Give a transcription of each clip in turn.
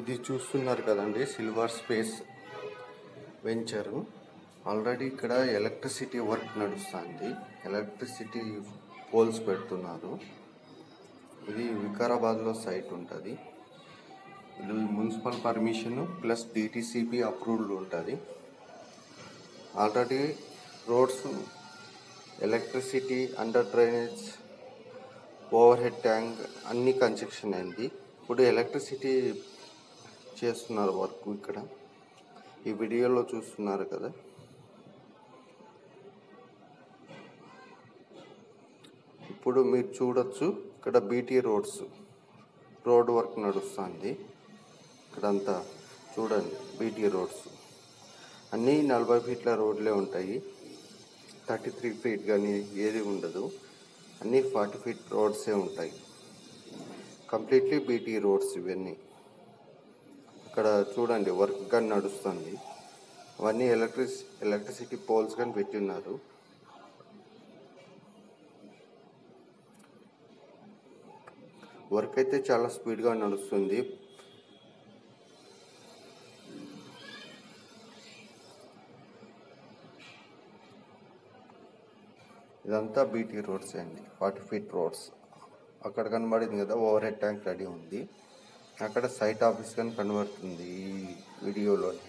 ఇది చూస్తున్నారు కదండి సిల్వర్ స్పేస్ వెంచరు ఆల్రెడీ ఇక్కడ ఎలక్ట్రిసిటీ వర్క్ నడుస్తుంది. ఎలక్ట్రిసిటీ పోల్స్ పెడుతున్నారు. ఇది వికారాబాద్లో సైట్ ఉంటుంది. ఇది municipal permission plus DTCP approved ఉంటుంది. Already roads electricity under drainage overhead tank అన్ని కన్స్ట్రక్షన్ అయింది. ఇప్పుడు ఎలక్ట్రిసిటీ చేస్తున్నారు వర్క్ ఇక్కడ. ఈ వీడియోలో చూస్తున్నారు కదా. ఇప్పుడు మీరు చూడొచ్చు ఇక్కడ బీటీ రోడ్స్ రోడ్ వర్క్ నడుస్తుంది. ఇక్కడంతా చూడండి బీటీ రోడ్స్. అన్నీ నలభై ఫీట్ల రోడ్లే ఉంటాయి. థర్టీ త్రీ ఫీట్ కానీ ఏది ఉండదు. అన్నీ ఫార్టీ ఫీట్ రోడ్సే ఉంటాయి. కంప్లీట్లీ బీటీ రోడ్స్ ఇవన్నీ. ఇక్కడ చూడండి వర్క్ కానీ నడుస్తుంది. అవన్నీ ఎలక్ట్రిస్ ఎలక్ట్రిసిటీ పోల్స్ కానీ పెట్టిన్నారు. వర్క్ అయితే చాలా స్పీడ్గా నడుస్తుంది. ఇదంతా బీటీ రోడ్స్ అండి ఫార్టీ ఫీట్ రోడ్స్. అక్కడ కనబడింది కదా ఓవర్ హెడ్ ట్యాంక్ రెడీ ఉంది. అక్కడ సైట్ ఆఫీస్ కానీ కనబడుతుంది ఈ వీడియోలోని.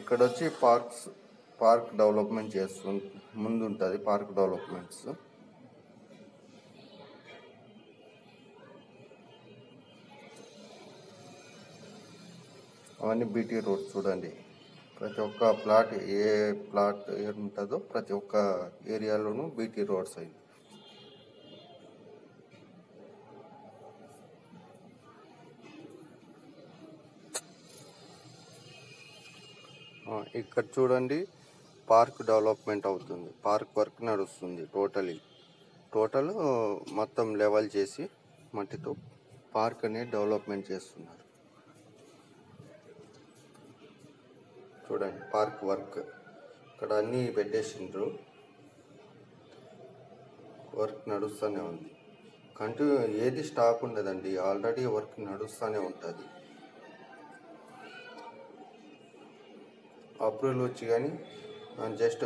ఇక్కడ వచ్చి పార్క్స్ పార్క్ డెవలప్మెంట్ చేస్తు ముందు ఉంటుంది పార్క్ డెవలప్మెంట్స్ అవన్నీ బీటీ రోడ్ చూడండి. ప్రతి ఒక్క ప్లాట్ ఏ ప్లాట్ ఉంటుందో ప్రతి ఒక్క ఏరియాలోనూ బీటీ రోడ్స్ అయింది ఇక్కడ చూడండి పార్క్ డెవలప్మెంట్ అవుతుంది. పార్క్ వర్క్ నడుస్తుంది టోటలీ. టోటల్ మొత్తం లెవెల్ చేసి మట్టితో పార్క్ అనేది డెవలప్మెంట్ చేస్తున్నారు. చూడండి పార్క్ వర్క్. ఇక్కడ అన్నీ పెట్టేసిండ్రు. వర్క్ నడుస్తూనే ఉంది. కంటిన్యూ ఏది స్టాప్ ఉండదండి. ఆల్రెడీ వర్క్ నడుస్తూనే ఉంటుంది. అప్రూవల్ వచ్చి కానీ జస్ట్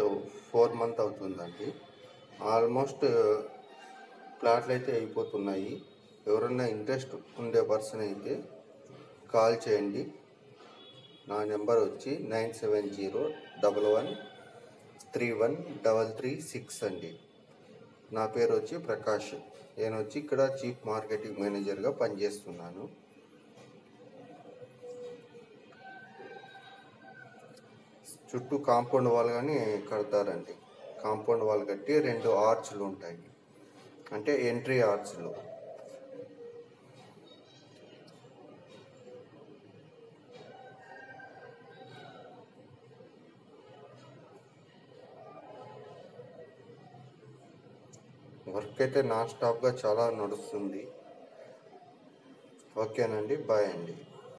ఫోర్ మంత్ అవుతుందండి. ఆల్మోస్ట్ ప్లాట్లు అయితే అయిపోతున్నాయి. ఎవరన్నా ఇంట్రెస్ట్ ఉండే పర్సన్ అయితే కాల్ చేయండి. నా నెంబర్ వచ్చి nine seven zero double one three one double three six అండి. నా పేరు వచ్చి ప్రకాష్. నేను వచ్చి ఇక్కడ చీఫ్ మార్కెటింగ్ మేనేజర్గా పనిచేస్తున్నాను. చుట్టూ కాంపౌండ్ వాల్ కానీ కడతారండి. కాంపౌండ్ వాల్ కట్టి రెండు ఆర్చ్లు ఉంటాయి. అంటే ఎంట్రీ ఆర్చ్లు. వర్క్ అయితే నాన్ స్టాప్గా చాలా నడుస్తుంది. ఓకేనండి బాయ్ అండి.